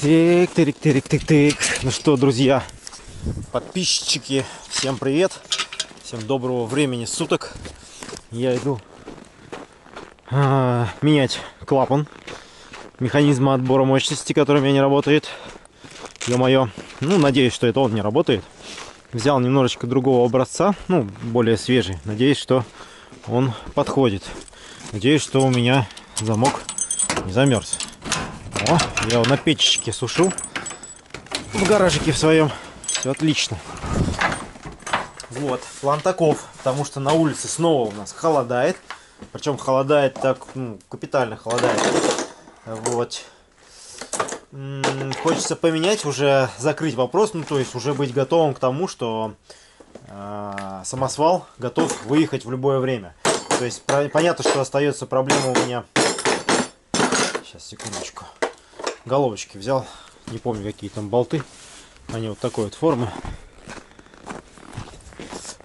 Тык, тырик, тырик, тык, тык. Ну что, друзья, подписчики, всем привет. Всем доброго времени суток. Я иду а, менять клапан механизма отбора мощности, который у меня не работает. Ё-моё. Ну, надеюсь, что это он не работает. Взял немножечко другого образца, ну, более свежий. Надеюсь, что он подходит. Надеюсь, что у меня замок не замерз. О, я его на печечке сушу. В гаражике в своем. Все отлично. Вот, план таков. Потому что на улице снова у нас холодает. Причем холодает так, ну, капитально холодает. Вот. Хочется поменять, уже закрыть вопрос, ну то есть уже быть готовым к тому, что э, самосвал готов выехать в любое время. То есть про, понятно, что остается проблема у меня. Сейчас, секундочку. Головочки взял, не помню какие там болты. Они вот такой вот формы.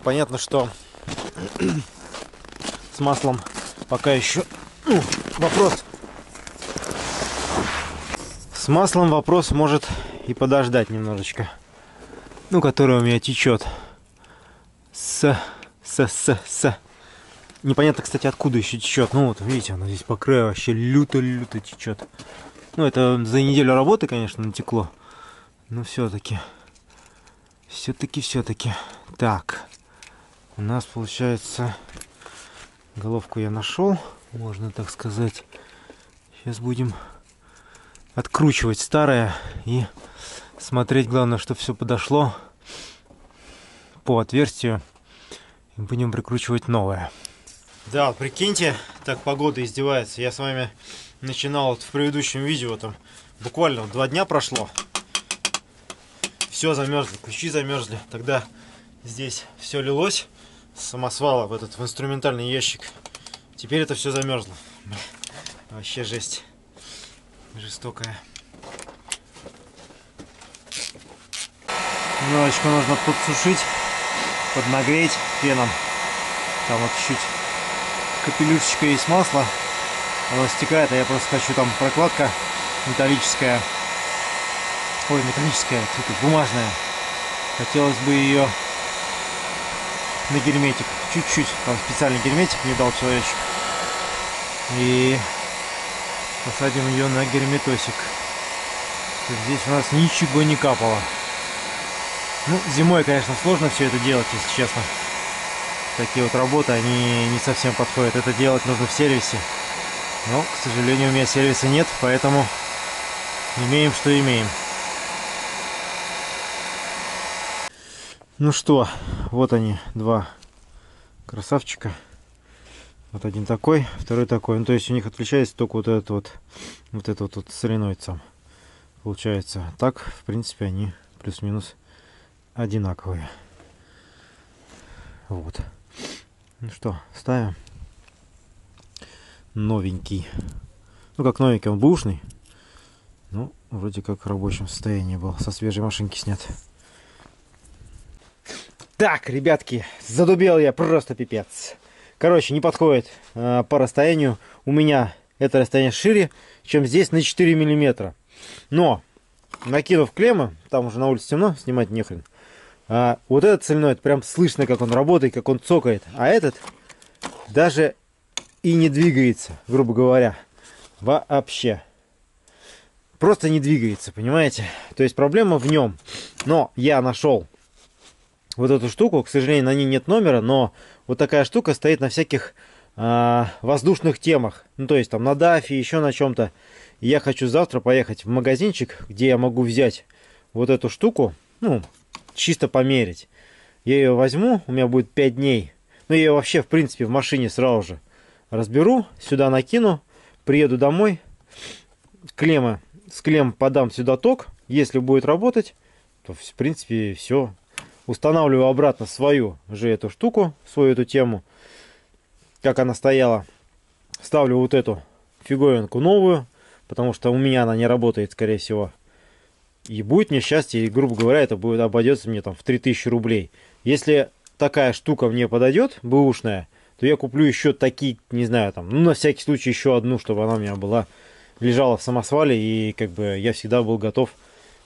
Понятно, что с маслом пока еще ну, вопрос с маслом вопрос может и подождать немножечко. Ну, который у меня течет. С, с, с, с. Непонятно, кстати, откуда еще течет. Ну, вот, видите, оно здесь по краю вообще люто-люто течет. Ну, это за неделю работы, конечно, натекло. Но все-таки. Все-таки, все-таки. Так. У нас получается... Головку я нашел, можно так сказать. Сейчас будем откручивать старое и смотреть, главное, чтобы все подошло по отверстию. И будем прикручивать новое. Да, прикиньте, так погода издевается. Я с вами начинал вот в предыдущем видео, там буквально два дня прошло. Все замерзло, ключи замерзли. Тогда здесь все лилось самосвала в этот в инструментальный ящик. Теперь это все замерзло. Вообще жесть жестокая. Немножечко нужно подсушить, поднагреть феном. Там вот чуть капелюшечка есть масла. Оно стекает, а я просто хочу там прокладка металлическая. Ой, металлическая, тут бумажная. Хотелось бы ее на герметик. Чуть-чуть. Там специальный герметик мне дал человечек. И посадим ее на герметосик. Здесь у нас ничего не капало. Ну, зимой, конечно, сложно все это делать, если честно. Такие вот работы, они не совсем подходят. Это делать нужно в сервисе. Но, к сожалению, у меня сервиса нет, поэтому имеем, что имеем. Ну что, вот они, два красавчика. Вот один такой, второй такой. Ну, то есть у них отличается только вот этот вот, вот этот вот, вот соленоид сам. Получается. Так, в принципе, они плюс-минус одинаковые. Вот. Ну что, ставим. Новенький. Ну, как новенький, он бушный. Ну, вроде как в рабочем состоянии был. Со свежей машинки снят. Так, ребятки, задубел я просто пипец. Короче, не подходит э, по расстоянию. У меня это расстояние шире, чем здесь на 4 миллиметра. Но, накинув клеммы, там уже на улице темно, снимать нехрен. А, вот этот соленоид, прям слышно, как он работает, как он цокает. А этот даже и не двигается, грубо говоря. Вообще. Просто не двигается, понимаете? То есть проблема в нем. Но я нашел вот эту штуку. К сожалению, на ней нет номера, но вот такая штука стоит на всяких э, воздушных темах. Ну, то есть там на дафе, еще на чем-то. Я хочу завтра поехать в магазинчик, где я могу взять вот эту штуку, ну, чисто померить. Я ее возьму, у меня будет 5 дней. Ну, я ее вообще, в принципе, в машине сразу же разберу, сюда накину, приеду домой, клеммы, с клем подам сюда ток. Если будет работать, то, в принципе, все, устанавливаю обратно свою же эту штуку, свою эту тему, как она стояла. Ставлю вот эту фиговинку новую, потому что у меня она не работает, скорее всего. И будет мне счастье, и, грубо говоря, это будет обойдется мне там в 3000 рублей. Если такая штука мне подойдет, бэушная, то я куплю еще такие, не знаю, там, ну, на всякий случай еще одну, чтобы она у меня была лежала в самосвале, и как бы я всегда был готов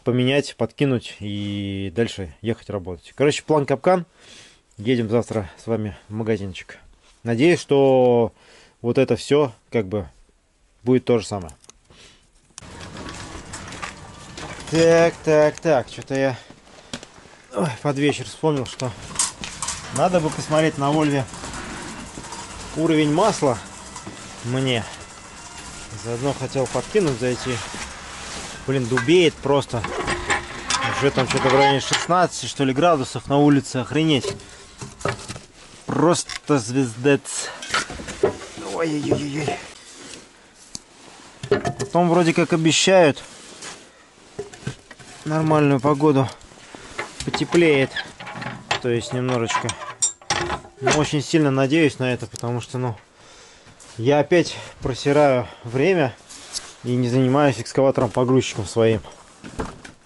поменять, подкинуть и дальше ехать работать. Короче, план капкан. Едем завтра с вами в магазинчик. Надеюсь, что вот это все как бы будет то же самое. Так, так, так, что-то я Ой, под вечер вспомнил, что надо бы посмотреть на Вольве уровень масла мне. Заодно хотел подкинуть зайти. Блин, дубеет просто. Уже там что-то в районе 16, что ли, градусов на улице. Охренеть. Просто звездец. Ой-ой-ой. Потом вроде как обещают нормальную погоду. Потеплеет. То есть немножечко. Но очень сильно надеюсь на это, потому что, ну, я опять просираю время и не занимаюсь экскаватором-погрузчиком своим.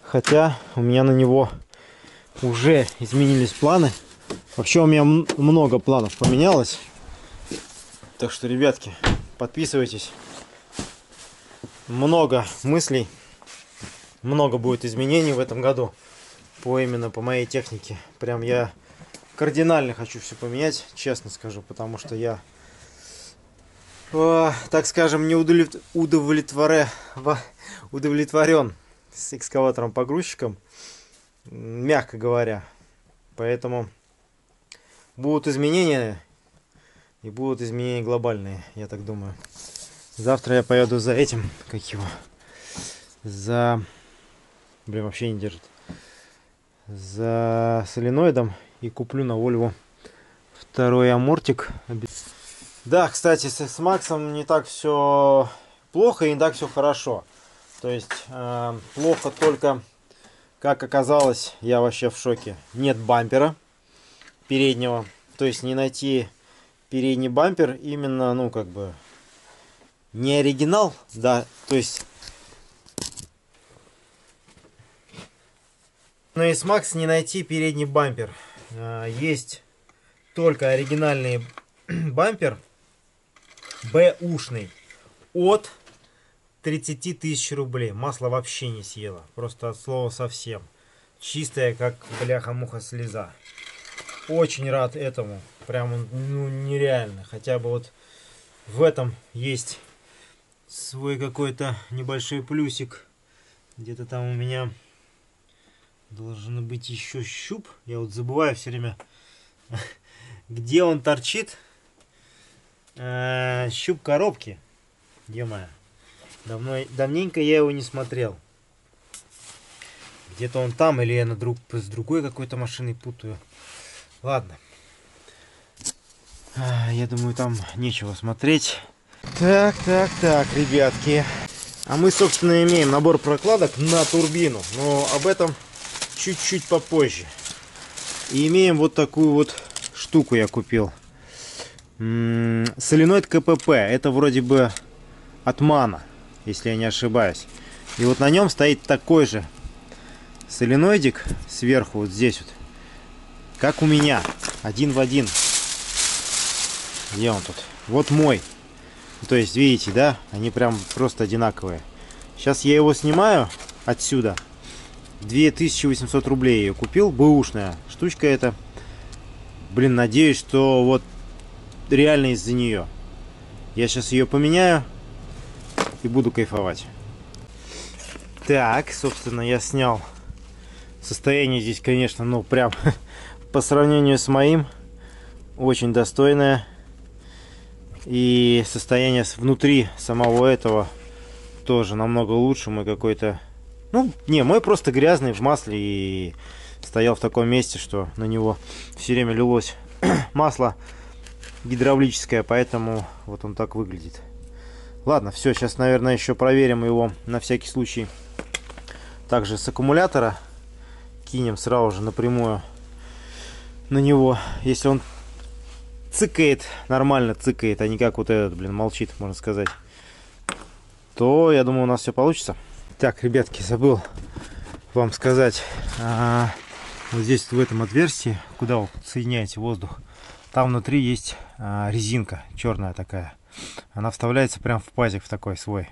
Хотя у меня на него уже изменились планы. Вообще у меня много планов поменялось. Так что, ребятки, подписывайтесь. Много мыслей. Много будет изменений в этом году. По именно по моей технике. Прям я кардинально хочу все поменять, честно скажу. Потому что я, о, так скажем, не удовлетворен, удовлетворен с экскаватором-погрузчиком. Мягко говоря. Поэтому будут изменения и будут изменения глобальные, я так думаю. Завтра я поеду за этим, как его, за... Блин, вообще не держит. За соленоидом и куплю на Вольву второй амортик. Да, кстати, с, с Максом не так все плохо и не так все хорошо. То есть э, плохо только, как оказалось, я вообще в шоке. Нет бампера переднего. То есть не найти передний бампер именно, ну, как бы, не оригинал, да, то есть на S-Max не найти передний бампер. А, есть только оригинальный бампер Б-ушный от 30 тысяч рублей. Масло вообще не съело, просто от слова совсем. Чистая, как бляха-муха слеза очень рад этому. Прям ну, нереально. Хотя бы вот в этом есть свой какой-то небольшой плюсик. Где-то там у меня должен быть еще щуп. Я вот забываю все время, где он торчит. Э, щуп коробки. Где моя? Давно, давненько я его не смотрел. Где-то он там, или я на друг, с другой какой-то машиной путаю. Ладно. А, я думаю, там нечего смотреть. Так, так, так, ребятки. А мы, собственно, имеем набор прокладок на турбину. Но об этом чуть-чуть попозже. И имеем вот такую вот штуку я купил. Соленоид КПП. Это вроде бы от Мана, если я не ошибаюсь. И вот на нем стоит такой же соленоидик сверху, вот здесь вот. Как у меня. Один в один. Где он тут? Вот мой. То есть, видите, да? Они прям просто одинаковые. Сейчас я его снимаю отсюда. 2800 рублей ее купил. Бэушная штучка эта. Блин, надеюсь, что вот реально из-за нее. Я сейчас ее поменяю и буду кайфовать. Так, собственно, я снял. Состояние здесь, конечно, ну прям по сравнению с моим очень достойная. И состояние внутри самого этого тоже намного лучше. Мой какой-то... Ну, не, мой просто грязный в масле и стоял в таком месте, что на него все время лилось масло гидравлическое, поэтому вот он так выглядит. Ладно, все, сейчас, наверное, еще проверим его на всякий случай. Также с аккумулятора кинем сразу же напрямую на него, если он цыкает, нормально цыкает, а не как вот этот, блин, молчит, можно сказать, то, я думаю, у нас все получится. Так, ребятки, забыл вам сказать, а, вот здесь, в этом отверстии, куда вы соединяете воздух, там внутри есть а, резинка черная такая. Она вставляется прям в пазик в такой свой.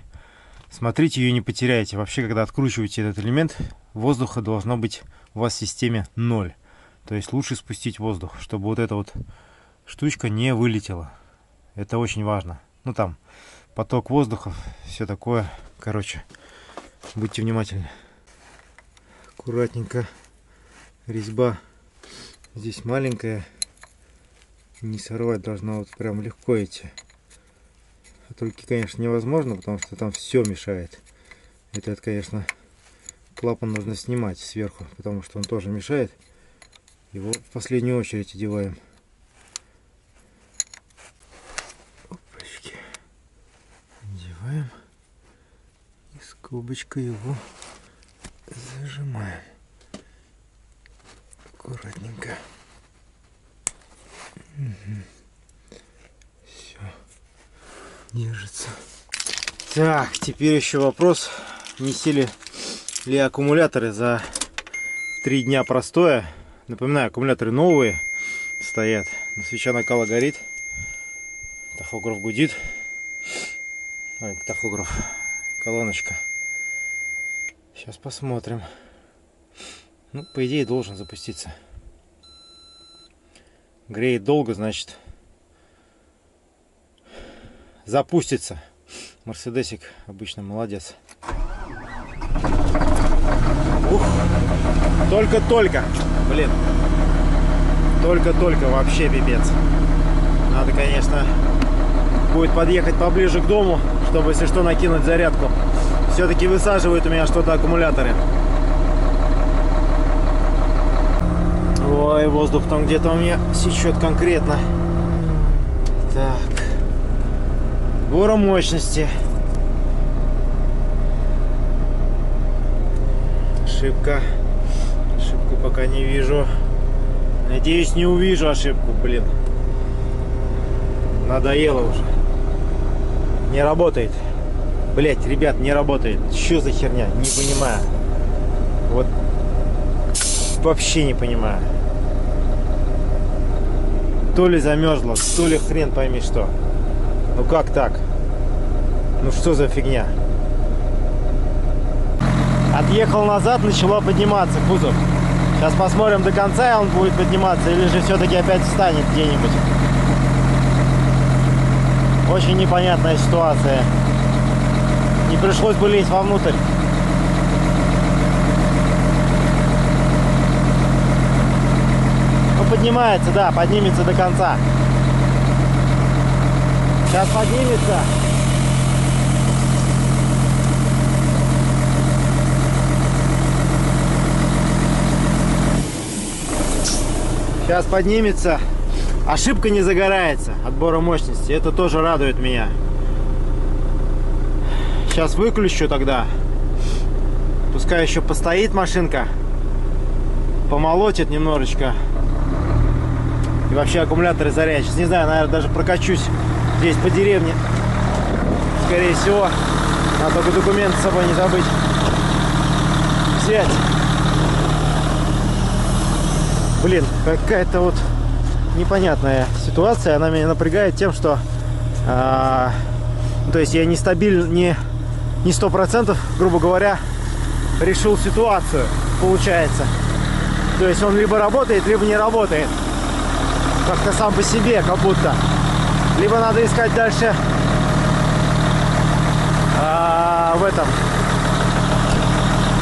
Смотрите, ее не потеряйте. Вообще, когда откручиваете этот элемент, воздуха должно быть у вас в системе 0. То есть лучше спустить воздух, чтобы вот эта вот штучка не вылетела. Это очень важно. Ну там, поток воздуха, все такое. Короче, будьте внимательны. Аккуратненько. Резьба здесь маленькая. Не сорвать должна вот прям легко идти. А только, конечно, невозможно, потому что там все мешает. Это, конечно, клапан нужно снимать сверху, потому что он тоже мешает. Его в последнюю очередь одеваем. Опачки. Одеваем. И скобочкой его зажимаем. Аккуратненько. Угу. Все. Держится. Так, теперь еще вопрос, не сели ли аккумуляторы за три дня простоя Напоминаю, аккумуляторы новые стоят. Но свеча накала горит. Тахограф гудит. Ой, тахограф. Колоночка. Сейчас посмотрим. Ну, по идее, должен запуститься. Греет долго, значит, запустится. Мерседесик обычно молодец. Ух, только-только. Блин. Только-только вообще пипец. Надо, конечно, будет подъехать поближе к дому, чтобы, если что, накинуть зарядку. Все-таки высаживают у меня что-то аккумуляторы. Ой, воздух там где-то у меня сечет конкретно. Так. Гора мощности. Ошибка пока не вижу. Надеюсь, не увижу ошибку, блин. Надоело уже. Не работает. Блять, ребят, не работает. Что за херня? Не понимаю. Вот вообще не понимаю. То ли замерзло, то ли хрен пойми что. Ну как так? Ну что за фигня? Отъехал назад, начала подниматься кузов. Сейчас посмотрим до конца, он будет подниматься, или же все-таки опять встанет где-нибудь. Очень непонятная ситуация. Не пришлось бы лезть вовнутрь. Ну, поднимается, да, поднимется до конца. Сейчас поднимется. Сейчас поднимется. Ошибка не загорается отбора мощности. Это тоже радует меня. Сейчас выключу тогда. Пускай еще постоит машинка. Помолотит немножечко. И вообще аккумуляторы заряд. Сейчас не знаю, наверное, даже прокачусь здесь по деревне. Скорее всего. Надо только документы с собой не забыть взять. Блин, какая-то вот непонятная ситуация. Она меня напрягает тем, что... Ну, то есть я не, не сто процентов, грубо говоря, решил ситуацию, получается. То есть он либо работает, либо не работает. Как-то сам по себе, как будто. Либо надо искать дальше а, в этом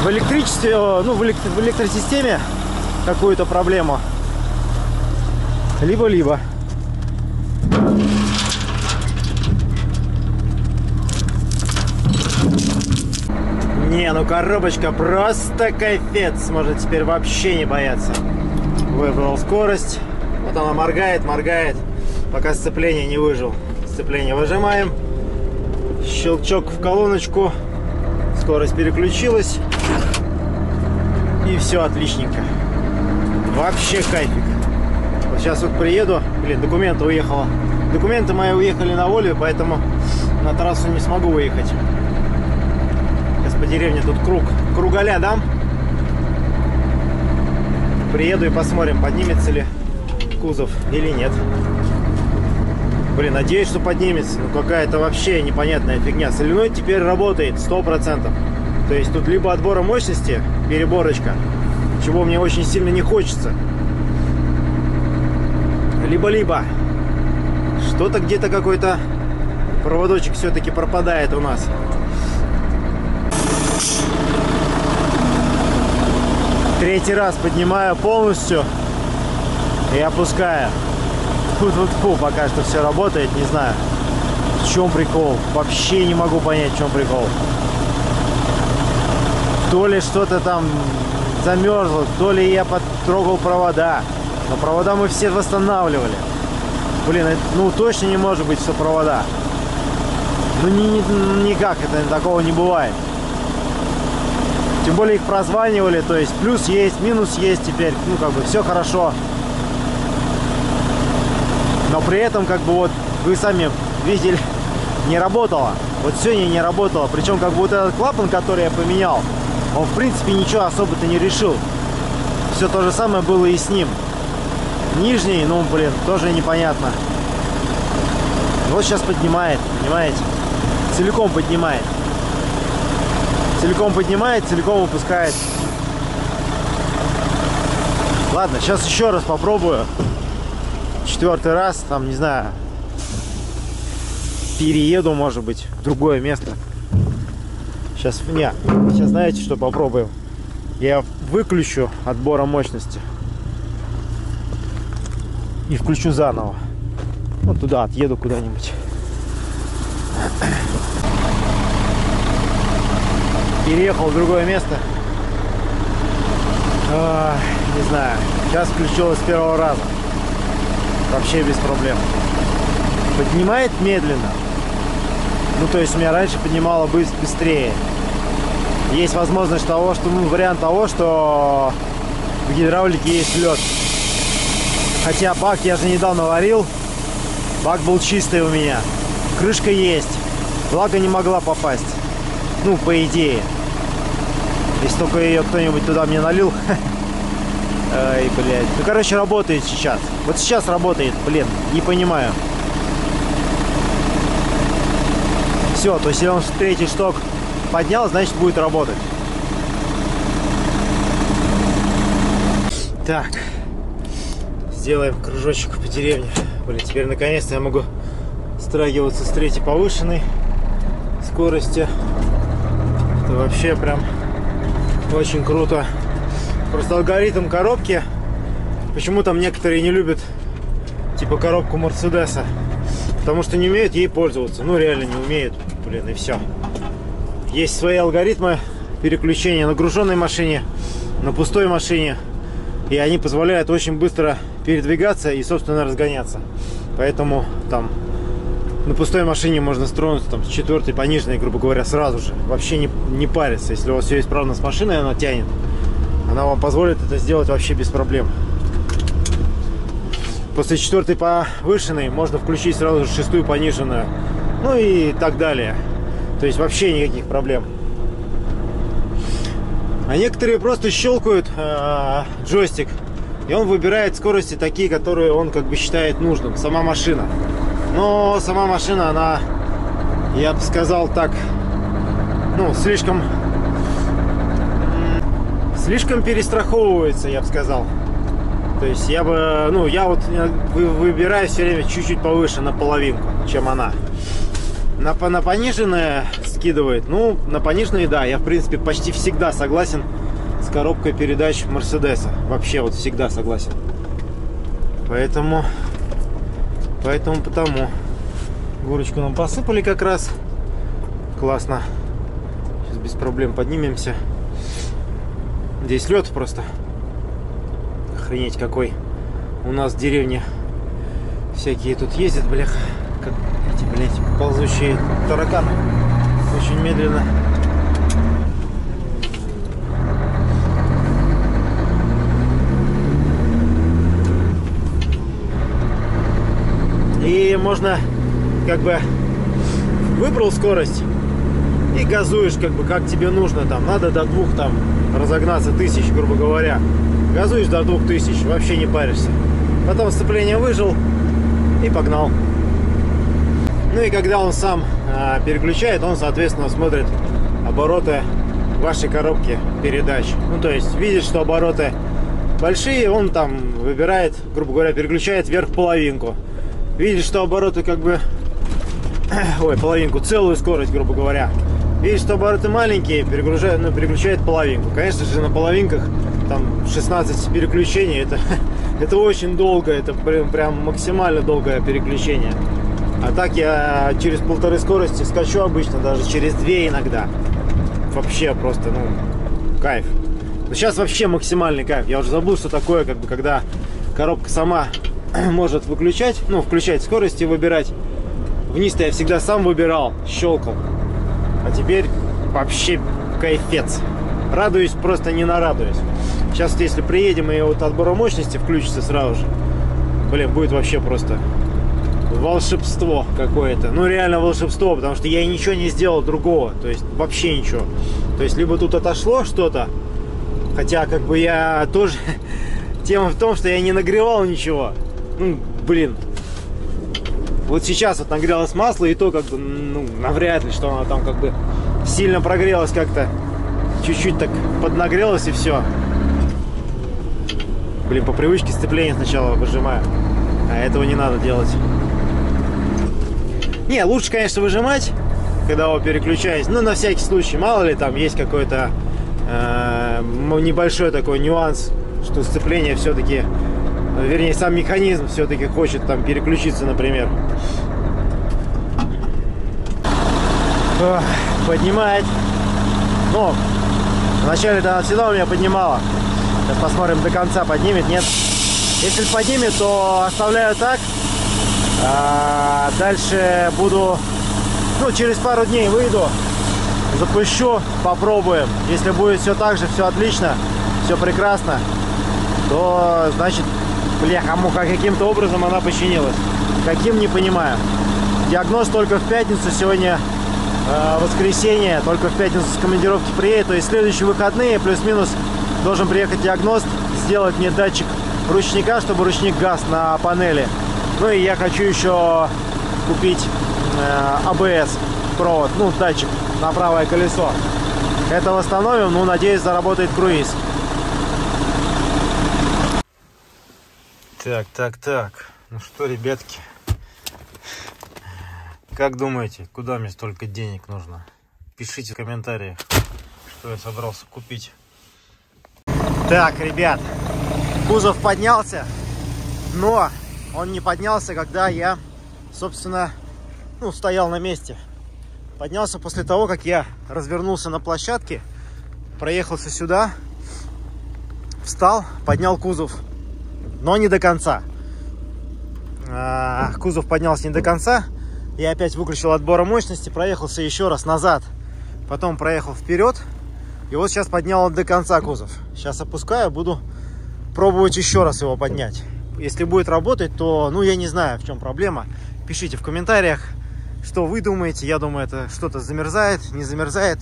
в электричестве, ну, в, электро в электросистеме какую-то проблему. Либо-либо. Не, ну коробочка просто кайфец. Может теперь вообще не бояться. Выбрал скорость. Вот она моргает, моргает, пока сцепление не выжил. Сцепление выжимаем. Щелчок в колоночку. Скорость переключилась. И все отличненько. Вообще кайфик. Вот сейчас вот приеду. Блин, документы уехала. Документы мои уехали на волю, поэтому на трассу не смогу выехать. Сейчас по деревне тут круг. Кругаля дам. Приеду и посмотрим, поднимется ли кузов или нет. Блин, надеюсь, что поднимется. Ну какая-то вообще непонятная фигня. Соленой теперь работает сто процентов. То есть тут либо отбора мощности, переборочка, чего мне очень сильно не хочется. Либо-либо что-то где-то какой-то проводочек все-таки пропадает у нас. Третий раз поднимаю полностью и опускаю. Фу -фу -фу, пока что все работает, не знаю. В чем прикол? Вообще не могу понять, в чем прикол. То ли что-то там замерзло, то ли я потрогал провода. Но провода мы все восстанавливали. Блин, ну точно не может быть, что провода. Ну ни, ни, никак это такого не бывает. Тем более их прозванивали, то есть плюс есть, минус есть теперь. Ну как бы все хорошо. Но при этом как бы вот вы сами видели, не работало. Вот сегодня не работало. Причем как бы вот этот клапан, который я поменял, он в принципе ничего особо-то не решил. Все то же самое было и с ним. Нижний, ну блин, тоже непонятно. Вот сейчас поднимает, понимаете? Целиком поднимает. Целиком поднимает, целиком выпускает. Ладно, сейчас еще раз попробую. Четвертый раз, там, не знаю, перееду, может быть, в другое место. Сейчас, не, сейчас знаете, что попробуем? Я выключу отбора мощности и включу заново. Вот туда отъеду куда-нибудь. Переехал в другое место. А, не знаю. Сейчас включилось с первого раза. Вообще без проблем. Поднимает медленно. Ну, то есть у меня раньше поднимало быстрее. Есть возможность того, что, ну, вариант того, что в гидравлике есть лед. Хотя бак я же недавно варил. Бак был чистый у меня. Крышка есть. Влага не могла попасть. Ну, по идее. Если только ее кто-нибудь туда мне налил. Ай, блядь. Ну, короче, работает сейчас. Вот сейчас работает, блин. Не понимаю. Все, то есть если он третий шток поднял, значит будет работать. Так. Сделаем кружочек по деревне. Блин, теперь наконец-то я могу страгиваться с третьей повышенной скорости. Это вообще прям очень круто. Просто алгоритм коробки. Почему там некоторые не любят типа коробку Мерседеса? Потому что не умеют ей пользоваться. Ну, реально не умеют. Блин, и все. Есть свои алгоритмы переключения на груженной машине, на пустой машине. И они позволяют очень быстро передвигаться и, собственно, разгоняться. Поэтому там на пустой машине можно стронуться там с четвертой пониженной, грубо говоря, сразу же. Вообще не, не париться. Если у вас все исправно с машиной, она тянет. Она вам позволит это сделать вообще без проблем. После четвертой повышенной можно включить сразу же шестую пониженную. Ну и так далее. То есть вообще никаких проблем. А некоторые просто щелкают э, джойстик. И он выбирает скорости такие, которые он как бы считает нужным. Сама машина. Но сама машина, она, я бы сказал так, ну, слишком слишком перестраховывается, я бы сказал. То есть я бы, ну, я вот выбираю все время чуть-чуть повыше на половинку, чем она. На, на пониженное скидывает. Ну, на пониженное, да, я, в принципе, почти всегда согласен с коробкой передач Мерседеса. Вообще, вот всегда согласен. Поэтому, поэтому, потому. Горочку нам посыпали как раз. Классно. Сейчас без проблем поднимемся. Здесь лед просто. Охренеть какой. У нас в деревне всякие тут ездят, блях. Эти, блядь, ползущие тараканы. Очень медленно. И можно как бы выбрал скорость и газуешь как бы как тебе нужно там надо до двух там разогнаться тысяч грубо говоря газуешь до двух тысяч вообще не паришься потом сцепление выжил и погнал Ну и когда он сам а, переключает, он, соответственно, смотрит обороты вашей коробки передач. Ну, то есть видит, что обороты большие, он там выбирает, грубо говоря, переключает вверх половинку. Видит, что обороты как бы... Ой, половинку, целую скорость, грубо говоря. Видит, что обороты маленькие, перегружает, ну, переключает половинку. Конечно же, на половинках там 16 переключений, это, это очень долго, это прям, прям максимально долгое переключение. А так я через полторы скорости скачу обычно, даже через две иногда. Вообще просто, ну, кайф. Но сейчас вообще максимальный кайф. Я уже забыл, что такое, как бы, когда коробка сама может выключать, ну, включать скорости и выбирать. Вниз-то я всегда сам выбирал, щелкал. А теперь вообще кайфец. Радуюсь, просто не нарадуюсь. Сейчас, если приедем и вот отбора мощности включится сразу же, блин, будет вообще просто волшебство какое-то. Ну, реально волшебство, потому что я ничего не сделал другого. То есть, вообще ничего. То есть, либо тут отошло что-то, хотя, как бы, я тоже... Тема в том, что я не нагревал ничего. Ну, блин. Вот сейчас вот нагрелось масло, и то, как бы, ну, навряд ли, что оно там, как бы, сильно прогрелось как-то. Чуть-чуть так поднагрелось, и все. Блин, по привычке сцепление сначала выжимаю. А этого не надо делать. Не, лучше, конечно, выжимать, когда его переключаюсь. Ну, на всякий случай, мало ли, там есть какой-то э, небольшой такой нюанс, что сцепление все-таки, вернее, сам механизм все-таки хочет там переключиться, например. Поднимает. Но вначале да, всегда у меня поднимала. Сейчас посмотрим до конца, поднимет, нет. Если поднимет, то оставляю так. А дальше буду, ну, через пару дней выйду, запущу, попробуем. Если будет все так же, все отлично, все прекрасно, то, значит, бляха-муха, каким-то образом она починилась. Каким, не понимаю. Диагноз только в пятницу, сегодня э, воскресенье, только в пятницу с командировки приедет. То есть следующие выходные, плюс-минус, должен приехать диагност, сделать мне датчик ручника, чтобы ручник газ на панели. Ну и я хочу еще купить э, ABS а провод, ну датчик на правое колесо. Это восстановим, ну надеюсь заработает круиз. Так, так, так. Ну что, ребятки, как думаете, куда мне столько денег нужно? Пишите в комментариях, что я собрался купить. Так, ребят, кузов поднялся, но он не поднялся, когда я, собственно, ну, стоял на месте. Поднялся после того, как я развернулся на площадке, проехался сюда, встал, поднял кузов, но не до конца. А, кузов поднялся не до конца. Я опять выключил отбора мощности, проехался еще раз назад, потом проехал вперед. И вот сейчас поднял до конца кузов. Сейчас опускаю, буду пробовать еще раз его поднять если будет работать, то, ну, я не знаю, в чем проблема. Пишите в комментариях, что вы думаете. Я думаю, это что-то замерзает, не замерзает.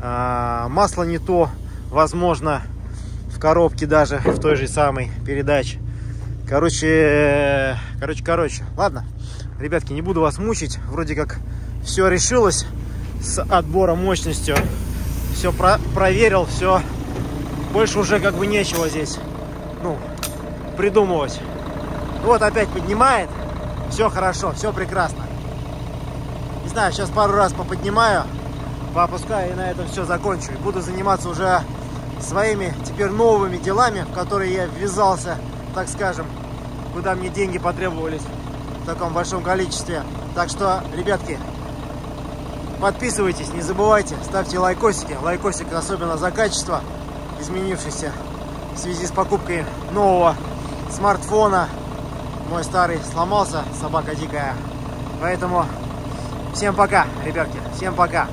А, масло не то, возможно, в коробке даже, в той же самой передаче. Короче, короче, короче. Ладно, ребятки, не буду вас мучить. Вроде как все решилось с отбором мощностью. Все про проверил, все. Больше уже как бы нечего здесь. Ну, придумывать. Вот опять поднимает. Все хорошо, все прекрасно. Не знаю, сейчас пару раз поподнимаю, поопускаю и на этом все закончу. И буду заниматься уже своими теперь новыми делами, в которые я ввязался, так скажем, куда мне деньги потребовались в таком большом количестве. Так что, ребятки, подписывайтесь, не забывайте, ставьте лайкосики. Лайкосик особенно за качество, изменившееся в связи с покупкой нового смартфона. Мой старый сломался, собака дикая. Поэтому всем пока, ребятки, всем пока.